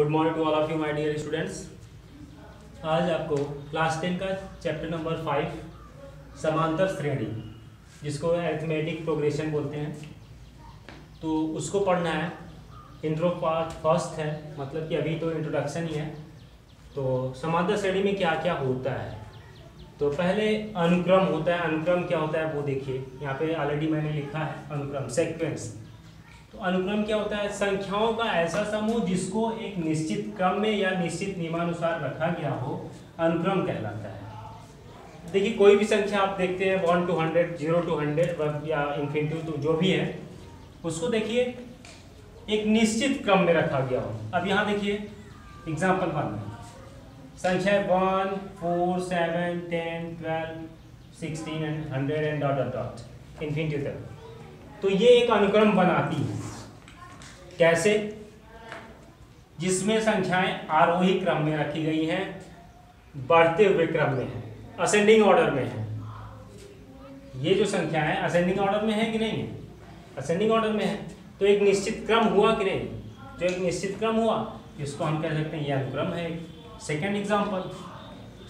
Good morning to all of you my dear students आज आपको class ten का chapter number five समांतर श्रेणी, जिसको अरिथमेटिक प्रोग्रेशन बोलते हैं। तो उसको पढ़ना है। इंट्रो पार्ट फ़र्स्ट है मतलब कि अभी तो इंट्रोडक्शन ही है। तो समांतर श्रेणी में क्या क्या होता है? तो पहले अनुक्रम होता है। अनुक्रम क्या होता है वो देखिए। यहाँ पे ऑलरेडी मैंने लिखा है अनुक्रम सेक्वेंस अनुक्रम क्या होता है? संख्याओं का ऐसा समूह जिसको एक निश्चित क्रम में या निश्चित नियमानुसार रखा गया हो, अनुक्रम कहलाता है। देखिए, कोई भी संख्या आप देखते हैं one to hundred zero to hundred या इन्फिनिटी टू जो भी है, उसको देखिए, एक निश्चित क्रम में रखा गया हो। अब यहाँ देखिए एग्ज़ाम्पल वन में। संख्या one four seven ten twelve sixteen and hundred and dot dot dot infinity तक। तो ये एक अनुक्रम बनाती है। कैसे? जिसमें संख्याएँ आरोही क्रम में रखी गई हैं, बढ़ते हुए क्रम में है असेंडिंग ऑर्डर में है। ये जो संख्या है असेंडिंग ऑर्डर में है कि नहीं? असेंडिंग ऑर्डर में है। तो एक निश्चित क्रम हुआ कि नहीं? जो एक निश्चित क्रम हुआ इसको हम कह सकते हैं यह अनुक्रम है। सेकेंड एग्ज़ाम्पल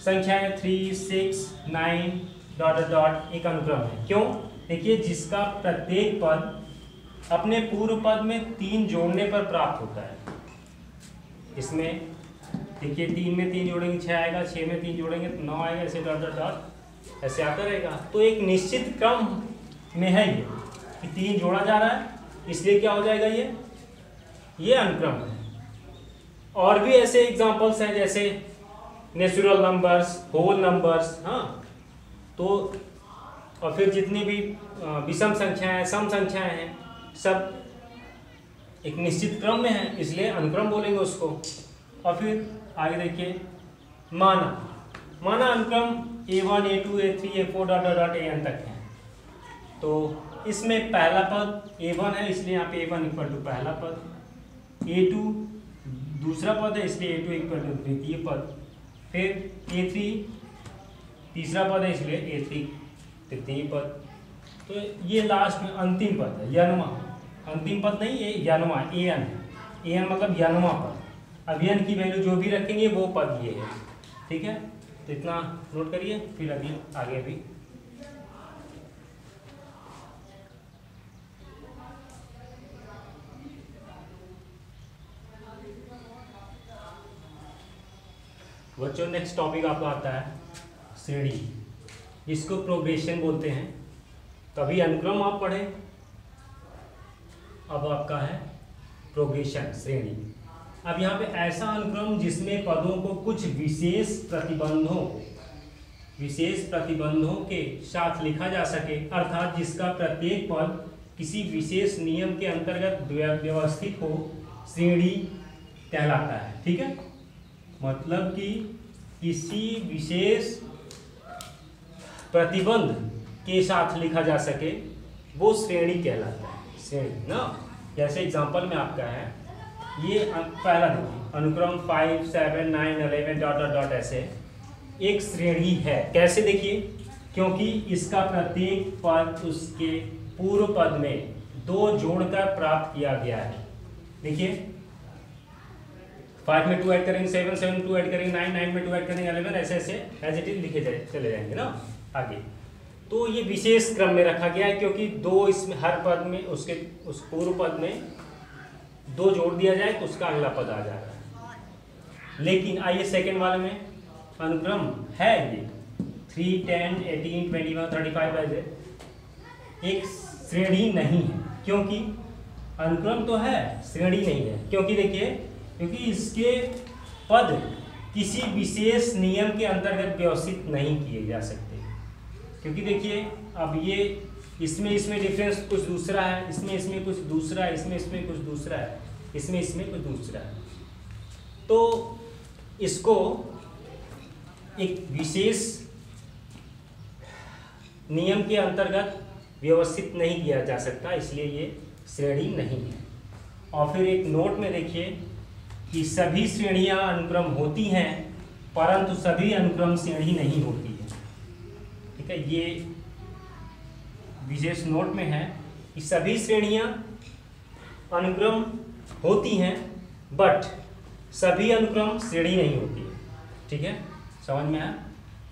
संख्याएँ three six nine dot dot एक अनुक्रम है। क्यों? देखिए, जिसका प्रत्येक पद अपने पूर्व पद में तीन जोड़ने पर प्राप्त होता है। इसमें देखिए, तीन में तीन जोड़ेंगे छः आएगा छः में तीन जोड़ेंगे तो नौ आएगा, ऐसे डॉट डॉट डॉट, ऐसे आता रहेगा। तो एक निश्चित क्रम में है ये कि तीन जोड़ा जा रहा है, इसलिए क्या हो जाएगा ये? ये अनुक्रम है। और भी ऐसे एग्जाम्पल्स हैं, जैसे नेचुरल नंबर्स होल नंबर्स हाँ। तो और फिर जितनी भी विषम संख्याएँ हैं, सम संख्याएँ हैं, सब एक निश्चित क्रम में है, इसलिए अनुक्रम बोलेंगे उसको। और फिर आगे देखिए, माना। माना अनुक्रम a one a two a three a four dot dot a n तक है। तो इसमें पहला पद ए वन है, इसलिए यहाँ पे ए वन इक्वल टू पहला पद। ए टू दूसरा पद है, इसलिए ए टू इक्वल टू द्वितीय पद। फिर ए थ्री तीसरा पद है, इसलिए ए थ्री तृतीय पद। तो ये लास्ट में अंतिम पद है, यनमा। अंतिम पद नहीं, ये यनमा ए एन ए एन मतलब यनवा पद। अब एन की वैल्यू जो भी रखेंगे, वो पद ये है। ठीक है? तो इतना नोट करिए, फिर अभी, आगे भी बच्चों नेक्स्ट टॉपिक आपको आता है श्रेणी जिसको प्रोग्रेशन बोलते हैं, तभी अनुक्रम आप पढ़े। अब आपका है प्रोग्रेशन श्रेणी। अब यहाँ पे ऐसा अनुक्रम जिसमें पदों को कुछ विशेष प्रतिबंधों विशेष प्रतिबंधों के साथ लिखा जा सके, अर्थात जिसका प्रत्येक पद किसी विशेष नियम के अंतर्गत व्यवस्थित हो, श्रेणी कहलाता है। ठीक है? मतलब कि किसी विशेष प्रतिबंध के साथ लिखा जा सके, वो श्रेणी कहलाता है। श्रेणी, ना? जैसे एग्जांपल में आपका है, ये पहला देखिए, अनुक्रम five seven nine eleven dot dot dot ऐसे एक श्रेणी है। कैसे देखिए? क्योंकि इसका प्रत्येक पद उसके पूर्व पद में दो जोड़कर प्राप्त किया गया है। देखिए फाइव में टू ऐड करेंगे सेवन सेवन टू ऐड करेंगे नाइन नाइन में टू ऐड करेंगे अलेवन ऐसे ऐसे एज इट इज़ लिखे जाए चले जाएँगे, ना? आगे। तो ये विशेष क्रम में रखा गया है क्योंकि दो इसमें, हर पद में, उसके, उस पूर्व पद में दो जोड़ दिया जाए तो उसका अगला पद आ जाएगा लेकिन आइए सेकेंड वाले में, अनुक्रम है ये। Three ten eighteen twenty one thirty five ऐसे एक श्रेणी नहीं है, क्योंकि अनुक्रम तो है, श्रेणी नहीं है। क्योंकि देखिए, क्योंकि इसके पद किसी विशेष नियम के अंतर्गत व्यवस्थित नहीं किए जा सकते। क्योंकि देखिए, अब ये इसमें इसमें डिफरेंस कुछ दूसरा है, इसमें इसमें कुछ दूसरा है, इसमें इसमें कुछ दूसरा है, इसमें इसमें कुछ दूसरा है। तो इसको एक विशेष नियम के अंतर्गत व्यवस्थित नहीं किया जा सकता, इसलिए ये श्रेणी नहीं है। और फिर एक नोट में देखिए कि सभी श्रेणियाँ अनुक्रम होती हैं, परंतु सभी अनुक्रम श्रेणी नहीं होती। ठीक है, ये विशेष नोट में है कि सभी श्रेणियाँ अनुक्रम होती हैं बट सभी अनुक्रम श्रेणी नहीं होती है। ठीक है? समझ में आया?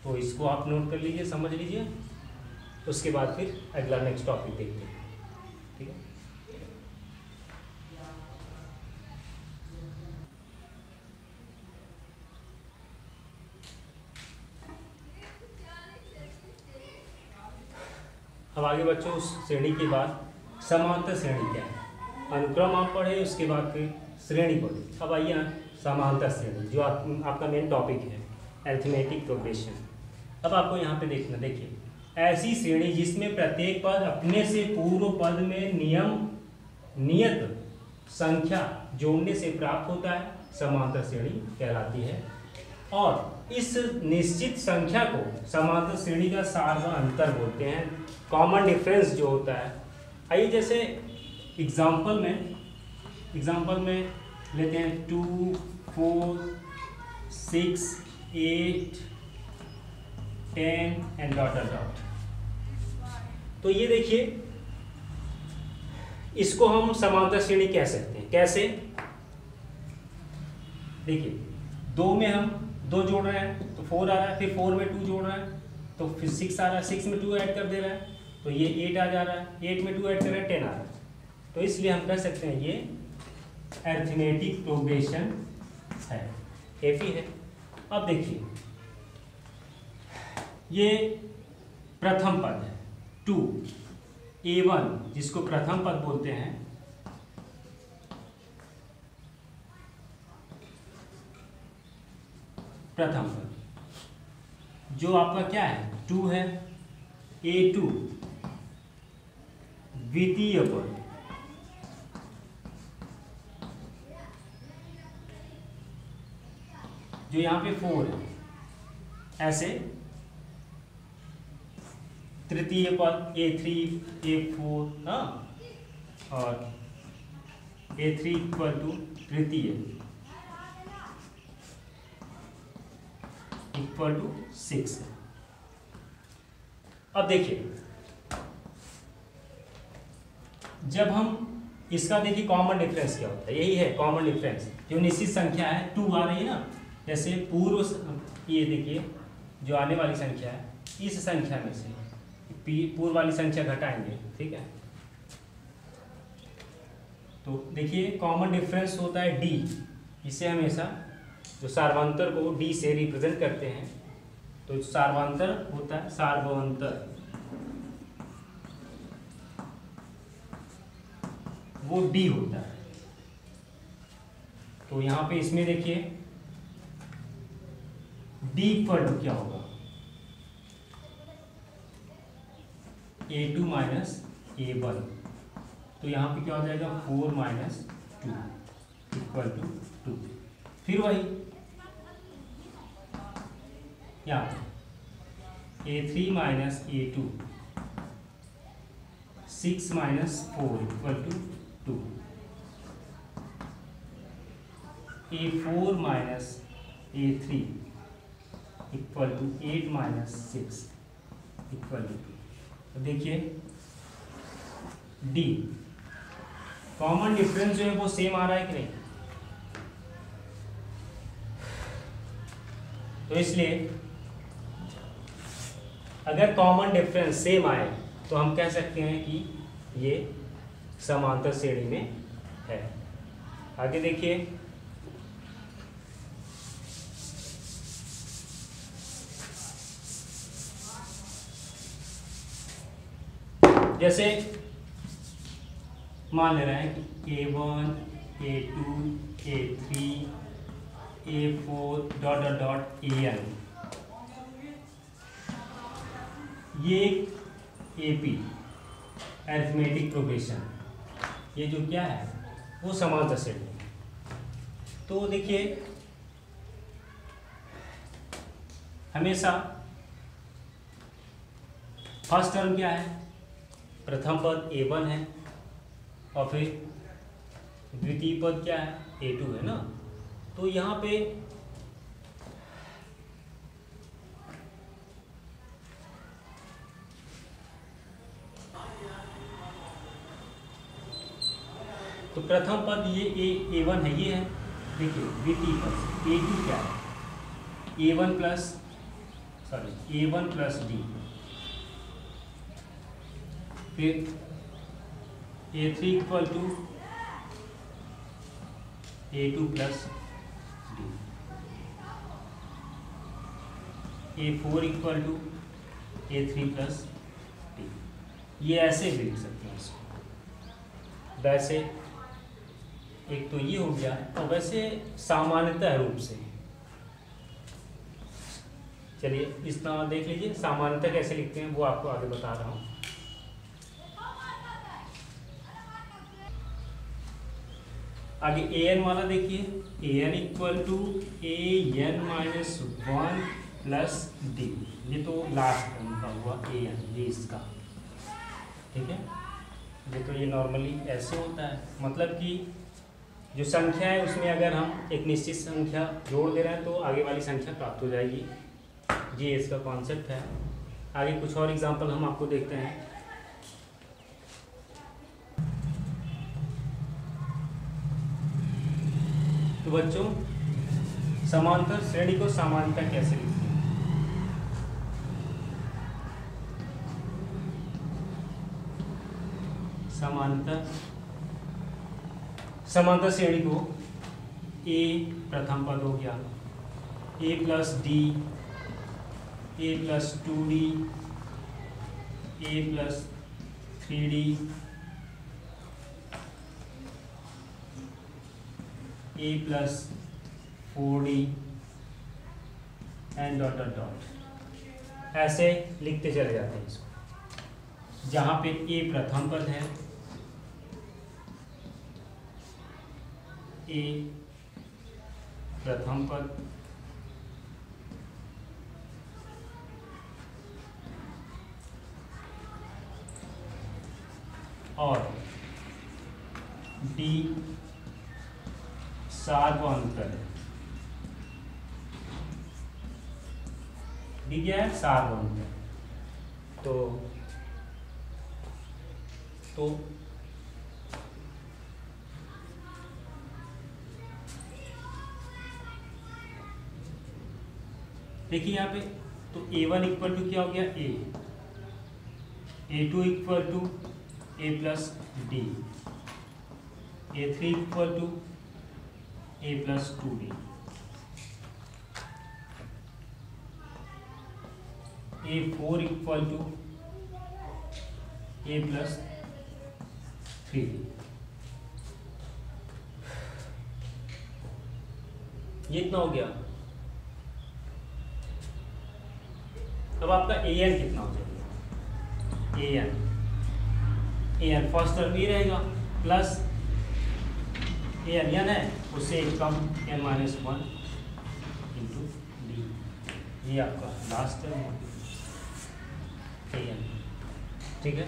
तो इसको आप नोट कर लीजिए, समझ लीजिए। उसके बाद फिर अगला नेक्स्ट टॉपिक देखते अब आगे बच्चों उस श्रेणी के बाद समांतर श्रेणी क्या है? अनुक्रम आप पढ़े उसके बाद फिर श्रेणी पढ़े। अब आइए समांतर श्रेणी जो आप, आपका मेन टॉपिक है एर्थमेटिक प्रोग्रेशन अब आपको यहाँ पे देखना देखिए। ऐसी श्रेणी जिसमें प्रत्येक पद अपने से पूर्व पद में नियम नियत संख्या जोड़ने से प्राप्त होता है समांतर श्रेणी कहलाती है। और इस निश्चित संख्या को समांतर श्रेणी का सार्व अंतर बोलते हैं। कॉमन डिफरेंस जो होता है। आइए जैसे एग्ज़ाम्पल में एग्ज़ाम्पल में लेते हैं। Two four six eight ten and dot dot तो ये देखिए, इसको हम समांतर श्रेणी कह सकते हैं। कैसे? देखिए, दो में हम दो जोड़ रहे हैं तो फोर आ रहा है, फिर फोर में टू जोड़ रहे हैं तो फिर सिक्स आ रहा है सिक्स में टू ऐड कर दे रहा है तो ये एट आ जा रहा है एट में टू ऐड कर रहे हैं टेन आ रहा है। तो इसलिए हम कह सकते हैं ये एर्थमेटिक प्रोग्रेशन है एफी है। अब देखिए, ये प्रथम पद है टू ए वन जिसको प्रथम पद बोलते हैं प्रथम पद जो आपका क्या है? टू है। A two. द्वितीय पद। जो यहाँ पे फोर है। ऐसे। तृतीय पद ए थ्री ए फोर और ए थ्री इक्वल टू तृतीय। इक्वल टू सिक्स अब देखिए, जब हम इसका देखिए कॉमन डिफरेंस क्या होता है, यही है कॉमन डिफरेंस जो निश्चित संख्या है टू आ रही है ना, जैसे पूर्व ये देखिए, जो आने वाली संख्या है, इस संख्या में से पूर्व वाली संख्या घटाएँगे, ठीक है? तो देखिए कॉमन डिफरेंस होता है डी इसे हमेशा जो सार्वांतर को डी से रिप्रेजेंट करते हैं तो सार्वांतर होता है सार्वंतर वो डी होता है। तो यहाँ पे इसमें देखिए, डी पर क्या होगा? A two minus a one. तो यहाँ पे क्या हो जाएगा? Four minus two equal to two. फिर वही। यहाँ a three minus a two six minus four equal to two a four minus a three equal to eight minus six equal to two देखिए डी कॉमन डिफरेंस जो है वो same आ रहा है कि नहीं? तो इसलिए अगर कॉमन डिफरेंस सेम आए तो हम कह सकते हैं कि ये समांतर श्रेणी में है। आगे देखिए। जैसे मान ले रहे हैं कि a one a two a three a four dot dot dot a n ये ए पी एर्थमेटिक प्रोग्रेशन ये जो क्या है, वो समांतर श्रेणी तो देखिए, हमेशा फ़र्स्ट टर्म क्या है? प्रथम पद ए वन है, और फिर द्वितीय पद क्या है? ए टू है ना? तो यहाँ पे तो प्रथम पद ये ए ए वन है, ये है। देखिए V T plus a two क्या है? A one plus sorry a one plus d फिर a three equal to a two plus d a four equal to a three plus d ये ऐसे भी लिख सकते हैं इसको वैसे एक तो ये हो गया और वैसे सामान्यतः रूप से। चलिए, इस तरह देख लीजिए, सामान्यतः कैसे लिखते हैं, वो आपको आगे बता रहा हूँ। आगे ए एन वाला देखिए। A n equal to a n minus one plus d ये तो लास्ट का हुआ ए एन ये इसका ठीक है? ये तो ये नॉर्मली ऐसे होता है। मतलब कि जो संख्या है, उसमें अगर हम एक निश्चित संख्या जोड़ दे रहे हैं तो आगे वाली संख्या प्राप्त हो जाएगी। ये इसका कॉन्सेप्ट है। आगे कुछ और एग्जांपल हम आपको देखते हैं। तो बच्चों, समांतर श्रेणी को समानता कैसे लिखते समांतर समांतर श्रेणी को ए प्रथम पद हो गया। A plus d a plus two d a plus three d a plus four d and dot dot dot ऐसे लिखते चले जाते हैं इसको। जहाँ पे ए प्रथम पद है ए प्रथम पद। और डी सार्वंतर डी क्या है? सार्वंतर तो तो देखिए यहाँ पे तो ए वन इक्वल टू क्या हो गया? A a two equal to a plus d a three equal to a plus two d a four equal to a plus three ये इतना हो गया। अब आपका ए एन कितना हो जाएगा? A n a n first term ये रहेगा प्लस ए एन एन है, उससे एक कम n minus one into d ये आपका लास्ट टर्म ए एन ठीक है?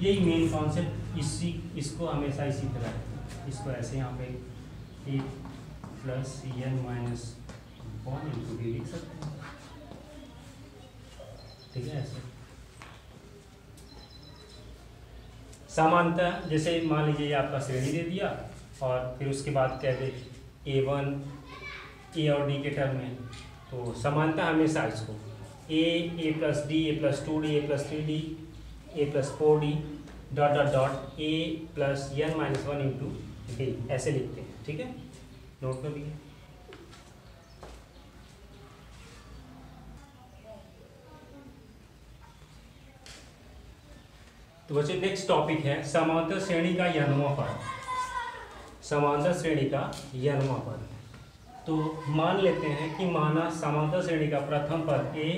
यही मेन कॉन्सेप्ट इसी, इसको हमेशा इसी तरह इसको ऐसे यहाँ पे a plus n minus one into d लिख सकते हैं। ठीक है, ऐसे। समानता जैसे मान लीजिए आपका श्रेणी दे दिया, और फिर उसके बाद कह दे ए वन ए और डी के टर्म में तो समानता हमेशा इसको a a plus d a plus two d a plus three d a plus four d dot dot dot a plus n minus one into d ऐसे लिखते हैं, ठीक है? नोट कर लीजिए तो बच्चे नेक्स्ट टॉपिक है, समांतर श्रेणी का यनवा पद समांतर श्रेणी का यनवा पद तो मान लेते हैं कि माना समांतर श्रेणी का प्रथम पद ए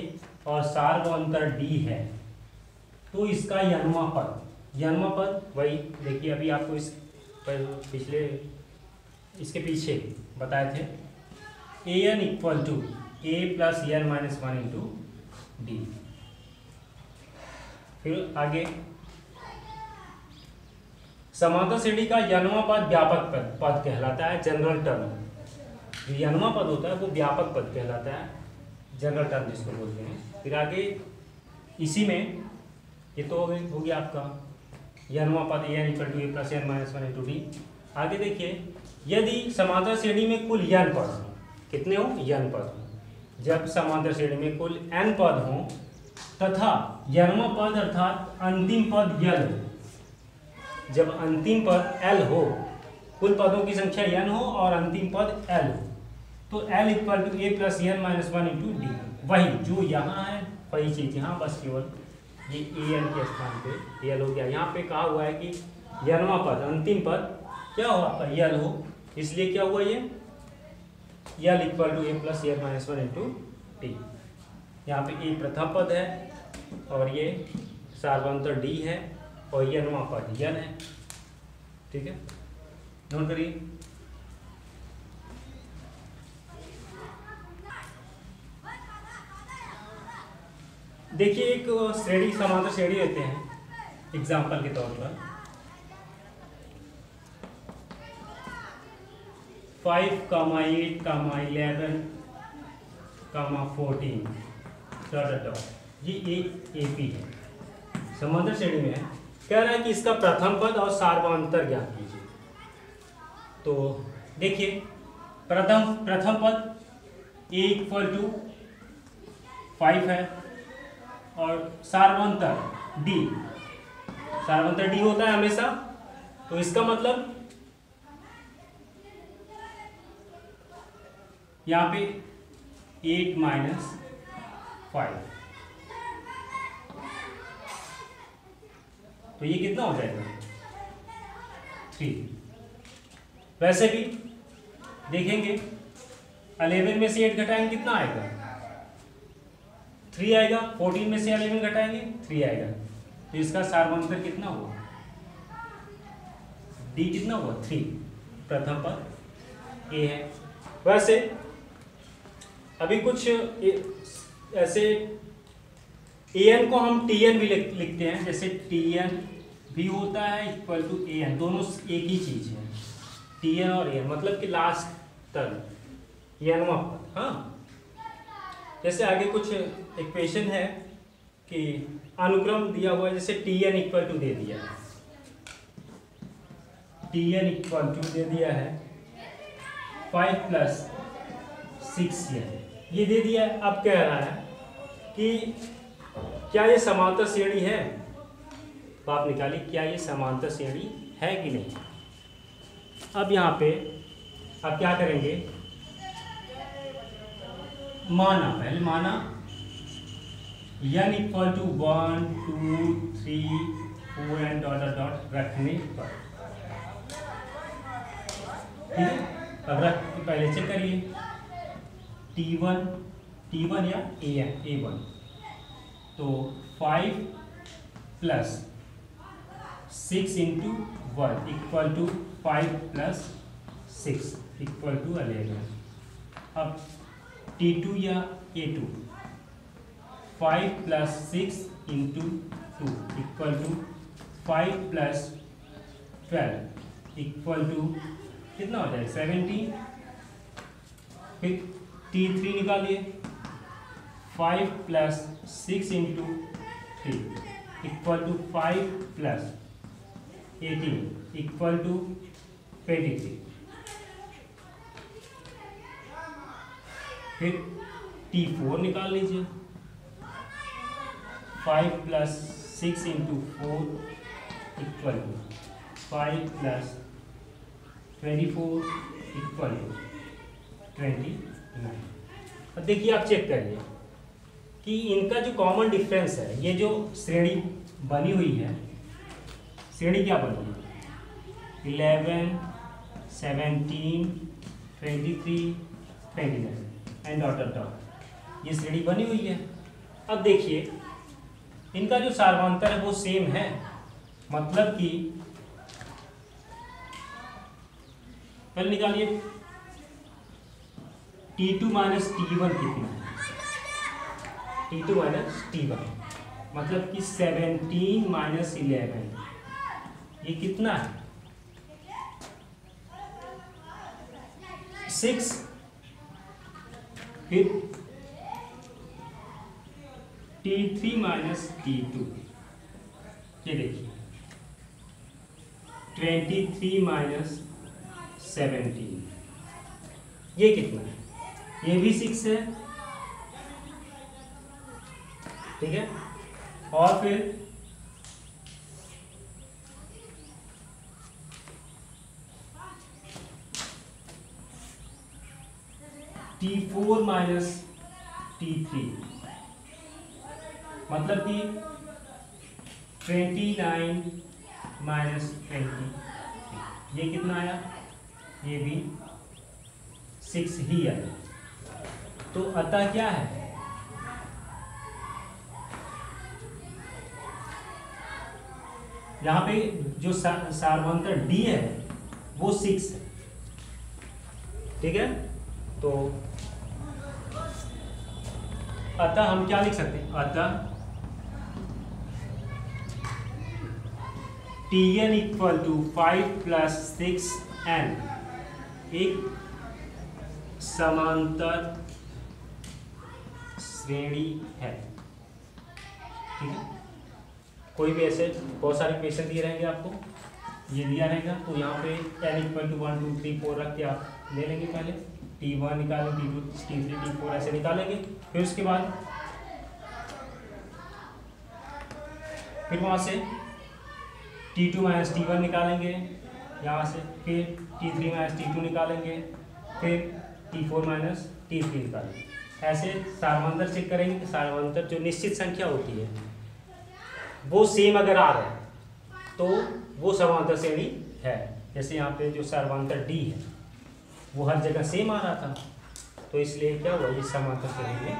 और सार्वंतर डी है। तो इसका यनवा पद यनवा पद वही, देखिए, अभी आपको इस पर पिछले, इसके पीछे बताए थे। A n equal to a plus n minus one into d फिर आगे समांतर श्रेणी का यनवा पद व्यापक पद पद कहलाता है जनरल टर्म जो यनवा पद होता है, वो व्यापक पद कहलाता है। जनरल टर्म जिसको बोलते हैं। फिर आगे, इसी में, ये तो हो गया आपका। यनवा पद a n equal to a plus n minus one into d आगे देखिए, यदि समांतर श्रेणी में कुल यन पद हो, कितने हो? यन पद हो। जब समांतर श्रेणी में कुल एन पद हो, तथा यनवा पद अर्थात अंतिम पद यल हो जब अंतिम पद एल हो, कुल पदों की संख्या एन हो और अंतिम पद एल हो तो l equal to a plus n minus one into d वही जो यहाँ है, वही चीज़ यहाँ, बस केवल ये ए एन के स्थान पे यल हो गया। यहाँ पे कहा हुआ है कि यनवा पद, अंतिम पद, क्या हो आपका? यल हो। इसलिए क्या हुआ ये? L equal to a plus n minus one into t यहाँ पे ए प्रथम पद है और ये सार्वंतर डी है। और यनवा पद यन है ठीक है? नोट करिए। देखिए, एक श्रेणी, समांतर श्रेणी लेते हैं एग्ज़ाम्पल के तौर पर। Five comma eight comma eleven comma fourteen ये ए ए पी है। समांतर श्रेणी में है। कह रहा है कि इसका प्रथम पद और सार्वंतर ज्ञात कीजिए। तो देखिए, प्रथम प्रथम पद ए इक्वल टू फाइव है और सार्वंतर डी सार्वंतर डी होता है हमेशा तो इसका मतलब यहाँ पे एट माइनस फाइव तो ये कितना हो जाएगा? थ्री वैसे भी देखेंगे अलेवन में से एट घटाएँगे, कितना आएगा? थ्री आएगा फोर्टीन में से अलेवन घटाएँगे थ्री आएगा। तो इसका सार्वंतर कितना हुआ? डी कितना हुआ? थ्री प्रथम पद ए है। वैसे अभी कुछ ऐसे ए एन को हम टी एन भी लिखते हैं, जैसे टी एन भी होता है इक्वल टू ए एन दोनों एक ही चीज़ है। टी एन और ए एन मतलब कि लास्ट तक एन हाँ। जैसे आगे कुछ इक्वेशन है कि अनुक्रम दिया हुआ है, जैसे टी एन इक्वल टू दे दिया। है टी एन इक्वल टू दे दिया है फाइव प्लस सिक्स ये दे दिया है, अब कह रहा है कि क्या ये समांतर श्रेणी है? बाप निकाली, क्या ये समांतर श्रेणी है कि नहीं? अब यहाँ पे, अब क्या करेंगे? माना, पहले माना n equal to one two three four and dot dot रखने पर। ठीक है? अब रख, पहले चेक करिए। टी वन टी वन या ए एन ए वन तो five plus six into one equal to five plus six equal to eleven अब टी टू या a two five plus six into two equal to five plus twelve equal to कितना हो जाएगा seventeen फिर T three निकालिए। Five plus six into three equal to five plus eighteen equal to twenty three फिर T four निकाल लीजिए। Five plus six into four equal to five plus twenty four equal to twenty nine अब देखिए आप check करिए। कि इनका जो कॉमन डिफरेंस है, ये जो श्रेणी बनी हुई है, श्रेणी क्या बनी है? Eleven seventeen twenty three, twenty nine and dot dot ये श्रेणी बनी हुई है। अब देखिए, इनका जो सार्वांतर है, वो सेम है। मतलब कि, पहले निकालिए t two minus t one कितना? T two minus t one मतलब कि सेवेंटीन माइनस इलेवन ये कितना है? सिक्स फिर t three minus t two ये देखिए. ट्वेंटी थ्री माइनस सेवेंटीन ये कितना है? ये भी सिक्स है. ठीक है? और फिर? T four minus t three मतलब कि ट्वेंटी नाइन माइनस ट्वेंटी ये कितना आया? ये भी सिक्स ही आया। तो अतः क्या है? यहाँ पे जो सार्वंतर डी है, वो सिक्स है। ठीक है? तो अतः हम क्या लिख सकते हैं? अतः t n equal to five plus six n एक समांतर श्रेणी है। ठीक है? कोई भी ऐसे बहुत सारे क्वेश्चन दिए रहेंगे आपको। ये दिया रहेगा तो यहाँ पे n equal to one two three four रख के आप ले लेंगे पहले। टी वन निकालें t two t three t four ऐसे निकालेंगे। फिर उसके बाद फिर वहाँ से t two minus t one निकालेंगे। यहाँ से फिर t three minus t two निकालेंगे। फिर t four minus t three निकालेंगे। ऐसे सार्वंतर चेक करेंगे सार्वंतर जो निश्चित संख्या होती है वो सेम अगर आ रहा है तो वो सर्वांतर श्रेणी है। जैसे यहाँ पे जो सर्वांतर डी है, वो हर जगह सेम आ रहा था। तो इसलिए क्या हुआ, ये समांतर श्रेणी में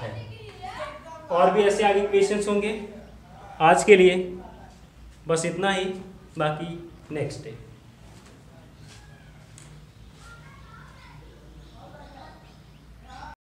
है। और भी ऐसे आगे क्वेश्चन होंगे आज के लिए। बस इतना ही, बाकी नेक्स्ट डे